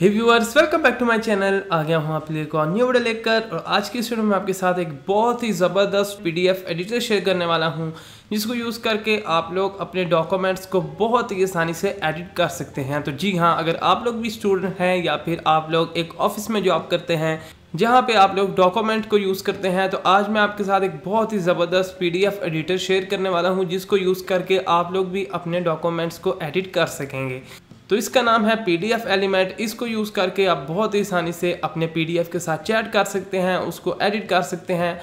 Hey viewers welcome back to my channel आ गया हूँ आप लिए न्यू वीडियो लेकर और आज की इस वीडियो में आपके साथ एक बहुत ही ज़बरदस्त पीडीएफ एडिटर शेयर करने वाला हूँ, जिसको यूज़ करके आप लोग अपने डॉक्यूमेंट्स को बहुत ही आसानी से एडिट कर सकते हैं। तो जी हाँ अगर आप लोग भी स्टूडेंट हैं या फिर आप लोग एक ऑफ़िस में जॉब करते हैं, जहाँ पे आप लोग डॉक्यूमेंट को यूज़ करते हैं तो आज मैं आपके साथ एक बहुत ही ज़बरदस्त पीडीएफ एडिटर शेयर करने वाला हूँ, जिसको यूज़ करके आप लोग भी अपने डॉक्यूमेंट्स को एडिट कर सकेंगे। तो इसका नाम है पीडीएफ एलिमेंट इसको यूज़ करके आप बहुत ही आसानी से अपने पीडीएफ के साथ चैट कर सकते हैं, उसको एडिट कर सकते हैं।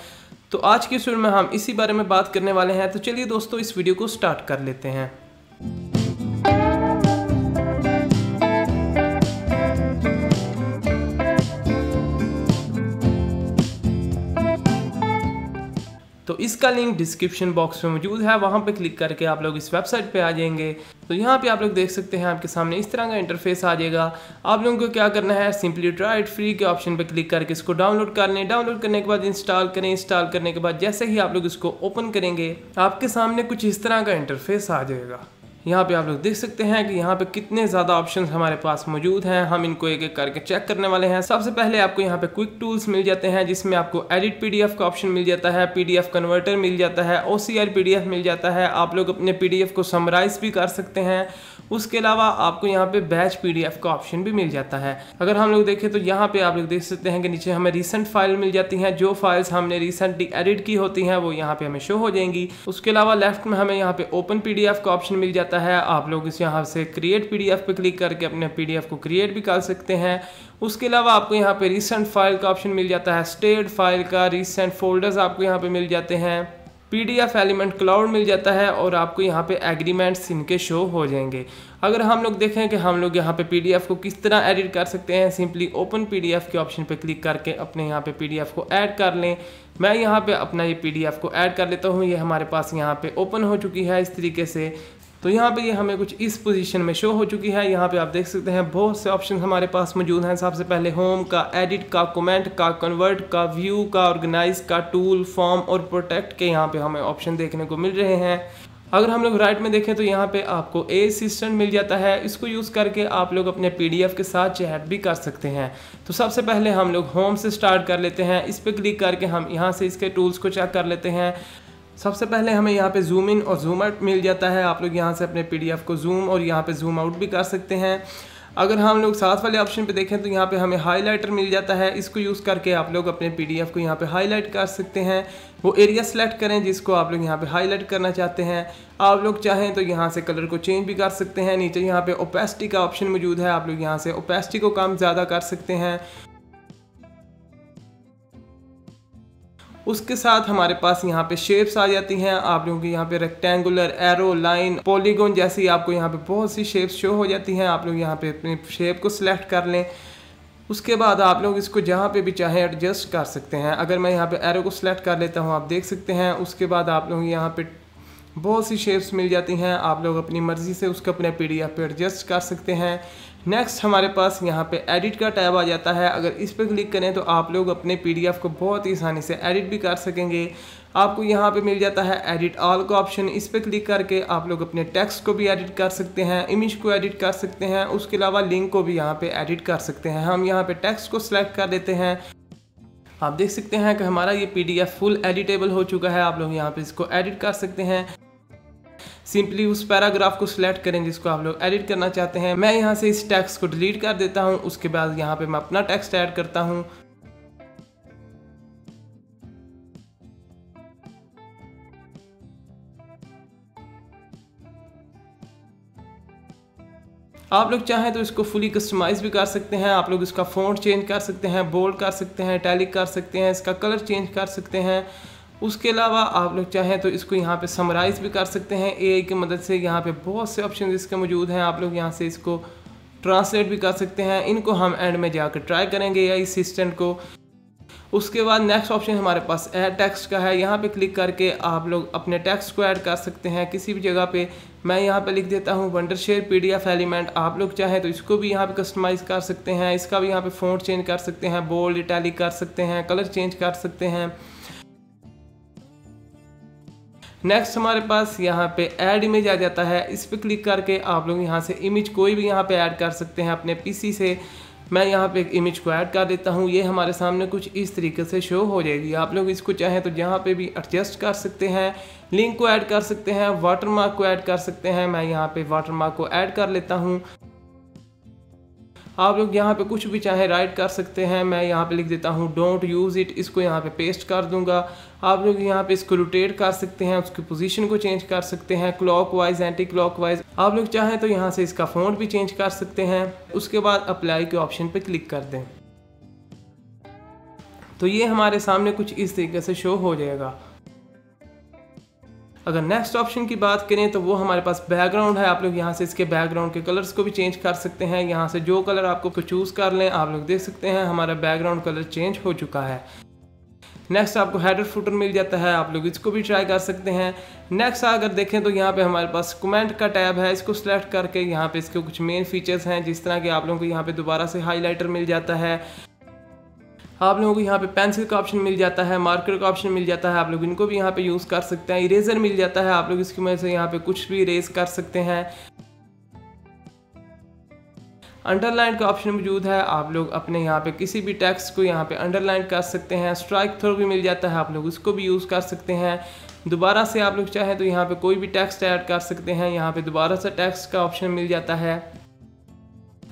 तो आज की वीडियो में हम इसी बारे में बात करने वाले हैं। तो चलिए दोस्तों, इस वीडियो को स्टार्ट कर लेते हैं। तो इसका लिंक डिस्क्रिप्शन बॉक्स में मौजूद है, वहाँ पे क्लिक करके आप लोग इस वेबसाइट पे आ जाएँगे। तो यहाँ पे आप लोग देख सकते हैं, आपके सामने इस तरह का इंटरफेस आ जाएगा। आप लोगों को क्या करना है सिंपली ट्राई इट फ्री के ऑप्शन पे क्लिक करके इसको डाउनलोड कर लें। डाउनलोड करने के बाद इंस्टॉल करें। इंस्टॉल करने के बाद जैसे ही आप लोग इसको ओपन करेंगे, आपके सामने कुछ इस तरह का इंटरफेस आ जाएगा। यहाँ पे आप लोग देख सकते हैं कि यहाँ पे कितने ज़्यादा ऑप्शंस हमारे पास मौजूद हैं। हम इनको एक एक करके चेक करने वाले हैं। सबसे पहले आपको यहाँ पे क्विक टूल्स मिल जाते हैं, जिसमें आपको एडिट पीडीएफ का ऑप्शन मिल जाता है पीडीएफ कन्वर्टर मिल जाता है ओसीआर पीडीएफ मिल जाता है। आप लोग अपने पीडीएफ को समराइज भी कर सकते हैं। उसके अलावा आपको यहाँ पे बैच पीडीएफ का ऑप्शन भी मिल जाता है। अगर हम लोग देखें तो यहाँ पे आप लोग देख सकते हैं कि नीचे हमें रिसेंट फ़ाइल मिल जाती हैं। जो फाइल्स हमने रिसेंटली एडिट की होती हैं, वो यहाँ पे हमें शो हो जाएँगी। उसके अलावा लेफ़्ट में हमें यहाँ पे ओपन पीडीएफ का ऑप्शन मिल जाता है। आप लोग इस यहाँ से क्रिएट पीडीएफ पे क्लिक करके अपने पीडीएफ को क्रिएट भी कर सकते हैं। उसके अलावा आपको यहाँ पे रिसेंट फ़ाइल का ऑप्शन मिल जाता है। स्टेट फ़ाइल का रिसेंट फोल्डर्स आपको यहाँ पे मिल जाते हैं। पीडीएफ एलिमेंट क्लाउड मिल जाता है और आपको यहाँ पे एग्रीमेंट्स इनके शो हो जाएँगे। अगर हम लोग देखें कि हम लोग यहाँ पे पीडीएफ को किस तरह एडिट कर सकते हैं सिंपली ओपन पीडीएफ के ऑप्शन पे क्लिक करके अपने यहाँ पे पीडीएफ को ऐड कर लें। मैं यहाँ पे अपना ये पीडीएफ को ऐड कर लेता हूँ। ये हमारे पास यहाँ पे ओपन हो चुकी है इस तरीके से। तो यहाँ पे ये हमें कुछ इस पोजीशन में शो हो चुकी है। यहाँ पे आप देख सकते हैं, बहुत से ऑप्शन हमारे पास मौजूद हैं। सबसे पहले होम का एडिट का कमेंट का कन्वर्ट का व्यू का ऑर्गेनाइज का टूल फॉर्म और प्रोटेक्ट के यहाँ पे हमें ऑप्शन देखने को मिल रहे हैं। अगर हम लोग राइट में देखें तो यहाँ पे आपको ए असिस्टेंट मिल जाता है। इसको यूज़ करके आप लोग अपने पीडीएफ के साथ चैट भी कर सकते हैं। तो सबसे पहले हम लोग होम से स्टार्ट कर लेते हैं। इस पर क्लिक करके हम यहाँ से इसके टूल्स को चेक कर लेते हैं। सबसे पहले हमें यहाँ पे जूम इन और जूम आउट मिल जाता है। आप लोग यहाँ से अपने पीडीएफ को जूम और यहाँ पे जूम आउट भी कर सकते हैं। अगर हम लोग साथ वाले ऑप्शन पे देखें तो यहाँ पे हमें हाइलाइटर मिल जाता है। इसको यूज़ करके आप लोग अपने पीडीएफ को यहाँ पे हाईलाइट कर सकते हैं। वो एरिया सेलेक्ट करें जिसको आप लोग यहाँ पे हाईलाइट करना चाहते हैं। आप लोग चाहें तो यहाँ से कलर को चेंज भी कर सकते हैं। नीचे यहाँ पे ओपेसिटी का ऑप्शन मौजूद है। आप लोग यहाँ से ओपेसिटी को काम ज़्यादा कर सकते हैं। उसके साथ हमारे पास यहाँ पे शेप्स आ जाती हैं। आप लोगों की यहाँ पे रेक्टेंगुलर एरो लाइन पॉलीगोन जैसी आपको यहाँ पे बहुत सी शेप्स शो हो जाती हैं। आप लोग यहाँ पे अपनी शेप को सिलेक्ट कर लें। उसके बाद आप लोग इसको जहाँ पे भी चाहें एडजस्ट कर सकते हैं। अगर मैं यहाँ पे एरो को सिलेक्ट कर लेता हूँ, आप देख सकते हैं। उसके बाद आप लोग यहाँ पे बहुत सी शेप्स मिल जाती हैं। आप लोग अपनी मर्ज़ी से उसको अपने पी डी एफ़ एडजस्ट कर सकते हैं। नेक्स्ट हमारे पास यहाँ पे एडिट का टैब आ जाता है। अगर इस पर क्लिक करें तो आप लोग अपने पीडीएफ को बहुत ही आसानी से एडिट भी कर सकेंगे। आपको यहाँ पे मिल जाता है एडिट ऑल का ऑप्शन इस पर क्लिक करके आप लोग अपने टेक्स्ट को भी एडिट कर सकते हैं इमेज को एडिट कर सकते हैं, उसके अलावा लिंक को भी यहाँ पे एडिट कर सकते हैं। हम यहाँ पे टेक्स्ट को सिलेक्ट कर देते हैं। आप देख सकते हैं कि हमारा ये पीडीएफ फुल एडिटेबल हो चुका है। आप लोग यहाँ पे इसको एडिट कर सकते हैं। सिंपली उस पैराग्राफ को सिलेक्ट करें जिसको आप लोग एडिट करना चाहते हैं। मैं यहाँ से इस टैक्स को डिलीट कर देता हूँ, उसके बाद यहाँ पे मैं अपना टेक्स्ट ऐड करता हूँ। आप लोग चाहें तो इसको फुली कस्टमाइज भी कर सकते हैं, आप लोग इसका फ़ॉन्ट चेंज कर सकते हैं बोल्ड कर सकते हैं टैलिक कर सकते हैं, इसका कलर चेंज कर सकते हैं। उसके अलावा आप लोग चाहें तो इसको यहाँ पे समराइज़ भी कर सकते हैं। एआई की मदद से यहाँ पे बहुत से ऑप्शन इसके मौजूद हैं। आप लोग यहाँ से इसको ट्रांसलेट भी कर सकते हैं। इनको हम एंड में जाकर ट्राई करेंगे या असिस्टेंट को। उसके बाद नेक्स्ट ऑप्शन हमारे पास ऐड टेक्स्ट का है। यहाँ पे क्लिक करके आप लोग अपने टेक्स्ट को ऐड कर सकते हैं। किसी भी जगह पे मैं यहाँ पे लिख देता हूँ वंडर शेयर पीडीएफ एलिमेंट आप लोग चाहें तो इसको भी यहाँ पे कस्टमाइज कर सकते हैं। इसका भी यहाँ पे फ़ॉन्ट चेंज कर सकते हैं। बोल्ड इटैलिक कर सकते हैं। कलर चेंज कर सकते हैं। नेक्स्ट हमारे पास यहाँ पे ऐड इमेज आ जाता है। इस पर क्लिक करके आप लोग यहाँ से इमेज कोई भी यहाँ पे ऐड कर सकते हैं अपने पीसी से। मैं यहाँ पे एक इमेज को ऐड कर देता हूँ। ये हमारे सामने कुछ इस तरीके से शो हो जाएगी। आप लोग इसको चाहें तो यहाँ पे भी एडजस्ट कर सकते हैं। लिंक को ऐड कर सकते हैं। वाटरमार्क को ऐड कर सकते हैं। मैं यहाँ पे वाटरमार्क को ऐड कर लेता हूँ। आप लोग यहाँ पे कुछ भी चाहे राइट कर सकते हैं, मैं यहाँ पे लिख देता हूँ डोंट यूज़ इट इसको यहाँ पे पेस्ट कर दूँगा। आप लोग यहाँ पे इसको रोटेट कर सकते हैं, उसकी पोजीशन को चेंज कर सकते हैं clockwise anti clockwise आप लोग चाहें तो यहाँ से इसका फ़ोन भी चेंज कर सकते हैं। उसके बाद अप्लाई के ऑप्शन पर क्लिक कर दें। तो ये हमारे सामने कुछ इस तरीके से शो हो जाएगा। अगर नेक्स्ट ऑप्शन की बात करें तो वो हमारे पास बैकग्राउंड है। आप लोग यहाँ से इसके बैकग्राउंड के कलर्स को भी चेंज कर सकते हैं। यहाँ से जो कलर आपको चूज़ कर लें, आप लोग देख सकते हैं, हमारा बैकग्राउंड कलर चेंज हो चुका है। नेक्स्ट आपको हेडर फुटर मिल जाता है। आप लोग इसको भी ट्राई कर सकते हैं। नेक्स्ट अगर देखें तो यहाँ पे हमारे पास कमेंट का टैब है। इसको सिलेक्ट करके यहाँ पे इसके कुछ मेन फीचर्स हैं, जिस तरह के आप लोगों को यहाँ पे दोबारा से हाईलाइटर मिल जाता है। आप लोगों को यहाँ पे पेंसिल का ऑप्शन मिल जाता है मार्कर का ऑप्शन मिल जाता है, आप लोग इनको भी यहाँ पे यूज़ कर सकते हैं। इरेजर मिल जाता है, आप लोग इसकी वजह से यहाँ पे कुछ भी इरेज कर सकते हैं। अंडरलाइन का ऑप्शन मौजूद है, आप लोग अपने यहाँ पे किसी भी टेक्स्ट को यहाँ पे अंडरलाइन कर सकते हैं। स्ट्राइक थ्रो भी मिल जाता है, आप लोग उसको भी यूज़ कर सकते हैं। दोबारा से आप लोग चाहें तो यहाँ पे कोई भी टेक्स्ट ऐड कर सकते हैं। यहाँ पे दोबारा से टेक्स्ट का ऑप्शन मिल जाता है।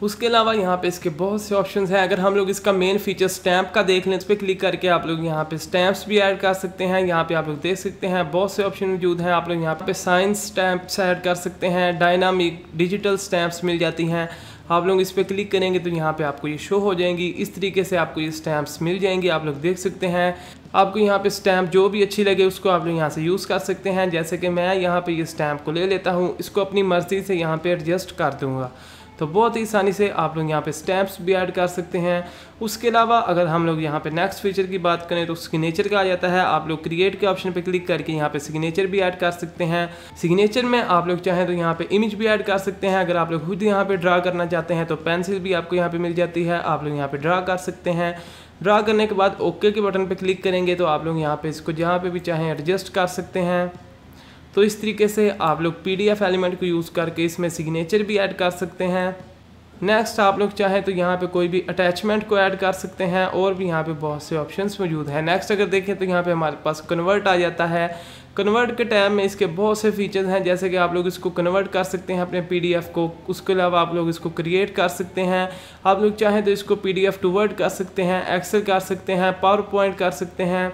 उसके अलावा यहाँ पे इसके बहुत से ऑप्शंस हैं। अगर हम लोग इसका मेन फीचर स्टैंप का देख लें, इस पर क्लिक करके आप लोग यहाँ पे स्टैंप्स भी ऐड कर सकते हैं। यहाँ पे आप लोग देख सकते हैं, बहुत से ऑप्शन मौजूद हैं। आप लोग यहाँ पे साइंस स्टैंप्स ऐड कर सकते हैं। डायनामिक डिजिटल स्टैम्प्स मिल जाती हैं। आप लोग इस पर क्लिक करेंगे तो यहाँ पे आपको ये शो हो जाएँगी। इस तरीके से आपको ये स्टैंप्स मिल जाएँगी। आप लोग देख सकते हैं। आपको यहाँ पे स्टैंप जो भी अच्छी लगे, उसको आप लोग यहाँ से यूज़ कर सकते हैं। जैसे कि मैं यहाँ पे ये स्टैंप को ले लेता हूँ। इसको अपनी मर्ज़ी से यहाँ पे एडजस्ट कर दूँगा। तो बहुत ही आसानी से आप लोग यहाँ पे स्टैंप्स भी ऐड कर सकते हैं। उसके अलावा अगर हम लोग यहाँ पे नेक्स्ट फीचर की बात करें तो सिग्नेचर का आ जाता है। आप लोग क्रिएट के ऑप्शन पे क्लिक करके यहाँ पे सिग्नेचर भी ऐड कर सकते हैं। सिग्नेचर में आप लोग चाहें तो यहाँ पे इमेज भी ऐड कर सकते हैं। अगर आप लोग खुद यहाँ पे ड्रा करना चाहते हैं तो पेंसिल भी आपको यहाँ पे मिल जाती है। आप लोग यहाँ पे ड्रा कर सकते हैं। ड्रा करने के बाद ओके के बटन पर क्लिक करेंगे तो आप लोग यहाँ पे इसको जहाँ पे भी चाहें एडजस्ट कर सकते हैं। तो इस तरीके से आप लोग पीडीएफ एलिमेंट को यूज़ करके इसमें सिग्नेचर भी ऐड कर सकते हैं। नेक्स्ट आप लोग चाहें तो यहाँ पे कोई भी अटैचमेंट को ऐड कर सकते हैं और भी यहाँ पे बहुत से ऑप्शंस मौजूद हैं। नेक्स्ट अगर देखें तो यहाँ पे हमारे पास कन्वर्ट आ जाता है। कन्वर्ट के टाइम में इसके बहुत से फीचर्स हैं, जैसे कि आप लोग इसको कन्वर्ट कर सकते हैं अपने पीडीएफ को। उसके अलावा आप लोग इसको क्रिएट कर सकते हैं। आप लोग चाहें तो इसको पी पीडीएफ टू वर्ड कर सकते हैं एक्सेल कर सकते हैं पावर पॉइंट कर सकते हैं।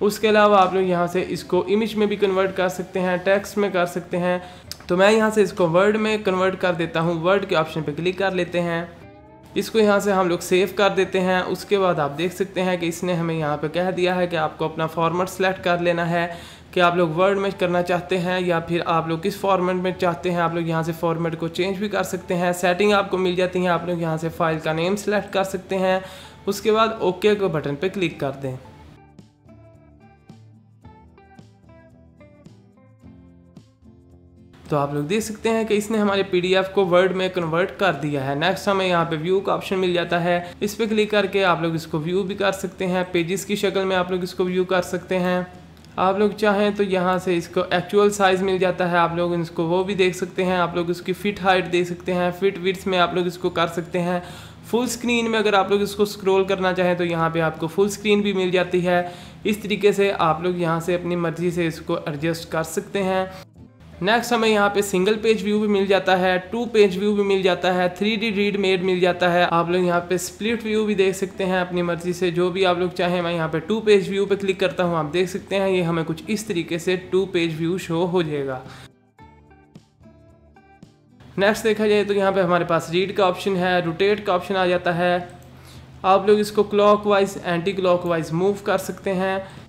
उसके अलावा आप लोग यहाँ से इसको इमेज में भी कन्वर्ट कर सकते हैं टेक्स्ट में कर सकते हैं। तो मैं यहाँ से इसको वर्ड में कन्वर्ट कर देता हूँ। वर्ड के ऑप्शन पे क्लिक कर लेते हैं। इसको यहाँ से हम लोग सेव कर देते हैं। उसके बाद आप देख सकते हैं कि इसने हमें यहाँ पे कह दिया है कि आपको अपना फॉर्मेट सेलेक्ट कर लेना है, कि आप लोग वर्ड में करना चाहते हैं या फिर आप लोग किस फॉर्मेट में चाहते हैं, आप लोग यहाँ से फॉर्मेट को चेंज भी कर सकते हैं। सेटिंग आपको मिल जाती है, आप लोग यहाँ से फ़ाइल का नेम सेलेक्ट कर सकते हैं। उसके बाद ओके के बटन पर क्लिक कर दें। तो आप लोग देख सकते हैं कि इसने हमारे पीडीएफ को वर्ड में कन्वर्ट कर दिया है। नेक्स्ट हमें यहाँ पे व्यू का ऑप्शन मिल जाता है। इस पर क्लिक करके आप लोग इसको व्यू भी कर सकते हैं। पेजेस की शक्ल में आप लोग इसको व्यू कर सकते हैं। आप लोग चाहें तो यहाँ से इसको एक्चुअल साइज़ मिल जाता है। आप लोग इसको वो भी देख सकते हैं। आप लोग इसकी फिट हाइट देख सकते हैं। फिट विड्स में आप लोग इसको कर सकते हैं। फुल स्क्रीन में अगर आप लोग इसको स्क्रॉल करना चाहें तो यहाँ पे आपको फुल स्क्रीन भी मिल जाती है। इस तरीके से आप लोग यहाँ से अपनी मर्ज़ी से इसको एडजस्ट कर सकते हैं। नेक्स्ट हमें यहाँ पे सिंगल पेज व्यू भी मिल जाता है टू पेज व्यू भी मिल जाता है थ्री डी रीड मेड मिल जाता है। आप लोग यहाँ पे स्प्लिट व्यू भी देख सकते हैं अपनी मर्ज़ी से। जो भी आप लोग चाहें, मैं यहाँ पे टू पेज व्यू पे क्लिक करता हूँ, आप देख सकते हैं। ये हमें कुछ इस तरीके से टू पेज व्यू शो हो जाएगा। नेक्स्ट देखा जाए तो यहाँ पे हमारे पास रीड का ऑप्शन है रोटेट का ऑप्शन आ जाता है। आप लोग इसको clockwise anti clockwise move कर सकते हैं।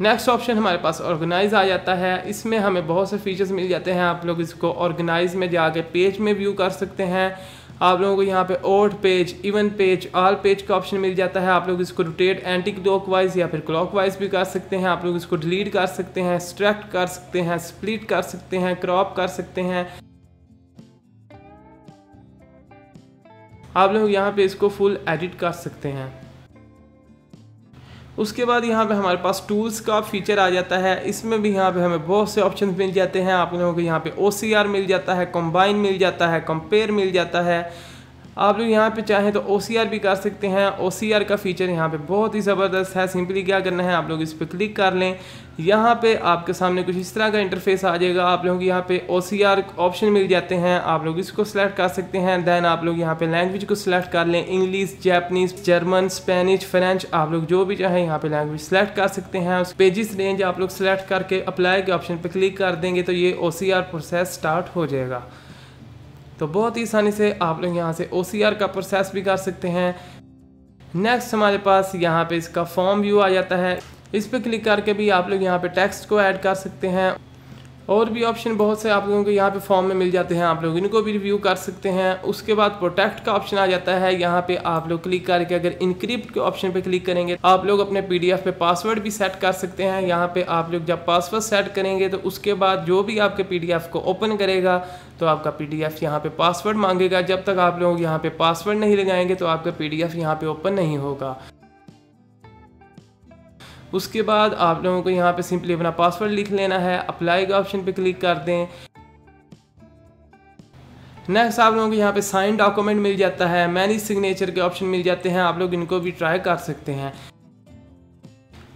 नेक्स्ट ऑप्शन हमारे पास ऑर्गेनाइज आ जाता है। इसमें हमें बहुत से फीचर्स मिल जाते हैं। आप लोग इसको ऑर्गेनाइज में जाके पेज में व्यू कर सकते हैं। आप लोगों को यहाँ पे odd page even page all page का ऑप्शन मिल जाता है। आप लोग इसको रोटेट एंटी क्लॉक वाइज या फिर क्लॉक वाइज भी कर सकते हैं। आप लोग इसको डिलीट कर सकते हैं स्ट्रैक्ट कर सकते हैं स्प्लिट कर सकते हैं क्रॉप कर सकते हैं। आप लोग यहाँ पे इसको फुल एडिट कर सकते हैं। उसके बाद यहाँ पे हमारे पास टूल्स का फीचर आ जाता है। इसमें भी यहाँ पे हमें बहुत से ऑप्शन मिल जाते हैं। आप लोगों को यहाँ पे ओसीआर मिल जाता है कम्बाइन मिल जाता है कंपेयर मिल जाता है। आप लोग यहाँ पे चाहें तो OCR भी कर सकते हैं। OCR का फीचर यहाँ पे बहुत ही ज़बरदस्त है। सिंपली क्या करना है, आप लोग इस पर क्लिक कर लें। यहाँ पे आपके सामने कुछ इस तरह का इंटरफेस आ जाएगा। आप लोगों को यहाँ पे OCR ऑप्शन मिल जाते हैं। आप लोग इसको सिलेक्ट कर सकते हैं। देन आप लोग यहाँ पे लैंग्वेज को सिलेक्ट कर लें। English Japanese German Spanish French आप लोग जो भी चाहें यहाँ पे लैंग्वेज सेलेक्ट कर सकते हैं। उस पेजिस रेंज आप लोग सेलेक्ट करके अप्लाई के ऑप्शन पर क्लिक कर देंगे तो ये OCR प्रोसेस स्टार्ट हो जाएगा। तो बहुत ही आसानी से आप लोग यहाँ से ओसीआर का प्रोसेस भी कर सकते हैं। नेक्स्ट हमारे पास यहाँ पे इसका फॉर्म व्यू आ जाता है। इस पर क्लिक करके भी आप लोग यहाँ पे टेक्स्ट को ऐड कर सकते हैं। और भी ऑप्शन बहुत से आप लोगों को यहाँ पे फॉर्म में मिल जाते हैं। आप लोग इनको भी रिव्यू कर सकते हैं। उसके बाद प्रोटेक्ट का ऑप्शन आ जाता है। यहाँ पे आप लोग क्लिक करके अगर इनक्रिप्ट के ऑप्शन पे क्लिक करेंगे, आप लोग अपने पीडीएफ पे पासवर्ड भी सेट कर सकते हैं। यहाँ पे आप लोग जब पासवर्ड सेट करेंगे तो उसके बाद जो भी आपके पीडीएफ को ओपन करेगा तो आपका पीडीएफ यहाँ पे पासवर्ड मांगेगा। जब तक आप लोग यहाँ पे पासवर्ड नहीं लगाएँगे तो आपका पीडीएफ यहाँ पे ओपन नहीं होगा। उसके बाद आप लोगों को यहाँ पे सिंपली अपना पासवर्ड लिख लेना है अप्लाई के ऑप्शन पे क्लिक कर दें। नेक्स्ट आप लोगों को यहाँ पे साइन डॉक्यूमेंट मिल जाता है मैनेज सिग्नेचर के ऑप्शन मिल जाते हैं, आप लोग इनको भी ट्राई कर सकते हैं।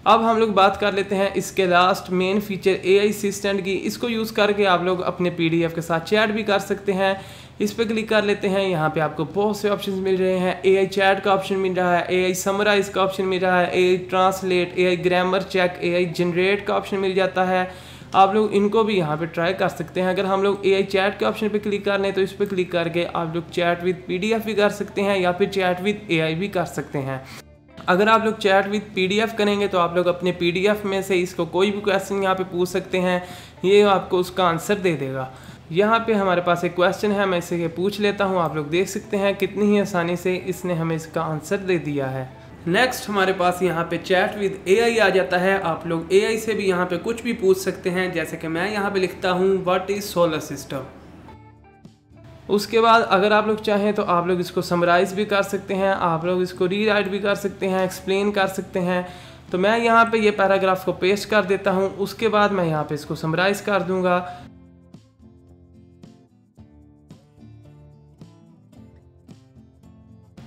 अब हम लोग बात कर लेते हैं इसके last main feature A I assistant की, इसको यूज़ करके आप लोग अपने पीडीएफ के साथ चैट भी कर सकते हैं। इस पर क्लिक कर लेते हैं। यहाँ पे आपको बहुत से ऑप्शन मिल रहे हैं। ए आई चैट का ऑप्शन मिल रहा है। ए आई समराइज का ऑप्शन मिल रहा है। A I translate A I grammar check A I generate का ऑप्शन मिल जाता है। आप लोग इनको भी यहाँ पे ट्राई कर सकते हैं। अगर हम लोग ए आई चैट के ऑप्शन पे क्लिक कर लें तो इस पर क्लिक करके आप लोग चैट विद पीडीएफ भी कर सकते हैं या फिर चैट विद ए आई भी कर सकते हैं। अगर आप लोग चैट विद पीडीएफ करेंगे तो आप लोग अपने पीडीएफ में से इसको कोई भी क्वेश्चन यहाँ पे पूछ सकते हैं। ये आपको उसका आंसर दे देगा। यहाँ पे हमारे पास एक क्वेश्चन है, मैं इसे पूछ लेता हूँ। आप लोग देख सकते हैं कितनी ही आसानी से इसने हमें इसका आंसर दे दिया है। नेक्स्ट हमारे पास यहाँ पे चैट विद एआई आ जाता है। आप लोग एआई से भी यहाँ पे कुछ भी पूछ सकते हैं। जैसे कि मैं यहाँ पे लिखता हूँ व्हाट इज़ सोलर सिस्टम उसके बाद अगर आप लोग चाहें तो आप लोग इसको समराइज़ भी कर सकते हैं, आप लोग इसको रीराइट भी कर सकते हैं एक्सप्लेन कर सकते हैं। तो मैं यहाँ पे ये पैराग्राफ को पेस्ट कर देता हूँ। उसके बाद मैं यहाँ पे इसको समराइज़ कर दूँगा।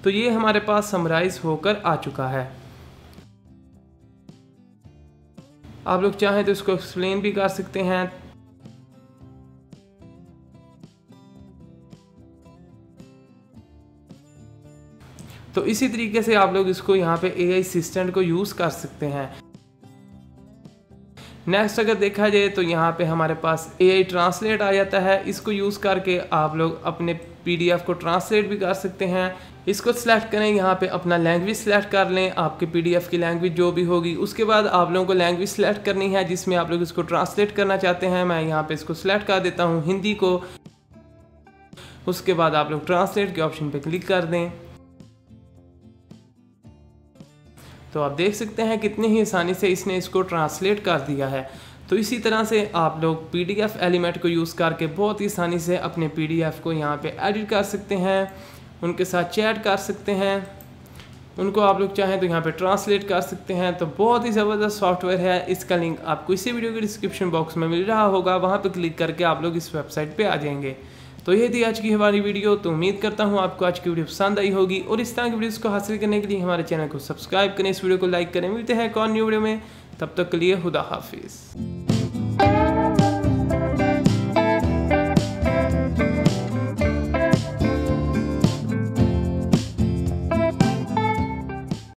तो ये हमारे पास समराइज होकर आ चुका है। आप लोग चाहें तो इसको एक्सप्लेन भी कर सकते हैं। तो इसी तरीके से आप लोग इसको यहाँ पे ए आई असिस्टेंट को यूज़ कर सकते हैं। नेक्स्ट अगर देखा जाए तो यहाँ पे हमारे पास ए आई ट्रांसलेट आ जाता है। इसको यूज़ करके आप लोग अपने पीडीएफ को ट्रांसलेट भी कर सकते हैं। इसको सिलेक्ट करें, यहाँ पे अपना लैंग्वेज सिलेक्ट कर लें, आपके पीडीएफ की लैंग्वेज जो भी होगी। उसके बाद आप लोगों को लैंग्वेज सिलेक्ट करनी है, जिसमें आप लोग इसको ट्रांसलेट करना चाहते हैं। मैं यहाँ पे इसको सिलेक्ट कर देता हूँ हिंदी को। उसके बाद आप लोग ट्रांसलेट के ऑप्शन पे क्लिक कर दें। तो आप देख सकते हैं कितनी ही आसानी से इसने इसको ट्रांसलेट कर दिया है। तो इसी तरह से आप लोग पी डी एफ़ एलिमेंट को यूज़ करके बहुत ही आसानी से अपने पी डी एफ़ को यहाँ पे एडिट कर सकते हैं। उनके साथ चैट कर सकते हैं। उनको आप लोग चाहें तो यहाँ पे ट्रांसलेट कर सकते हैं। तो बहुत ही ज़बरदस्त सॉफ्टवेयर है। इसका लिंक आपको इसी वीडियो के डिस्क्रिप्शन बॉक्स में मिल रहा होगा। वहाँ पे क्लिक करके आप लोग इस वेबसाइट पे आ जाएँगे। तो ये थी आज की हमारी वीडियो तो उम्मीद करता हूँ आपको आज की वीडियो पसंद आई होगी। और इस तरह की वीडियोज़ को हासिल करने के लिए हमारे चैनल को सब्सक्राइब करें। इस वीडियो को लाइक करें। मिलते हैं कौन न्यू वीडियो में। तब तक के लिए खुदा हाफिज़।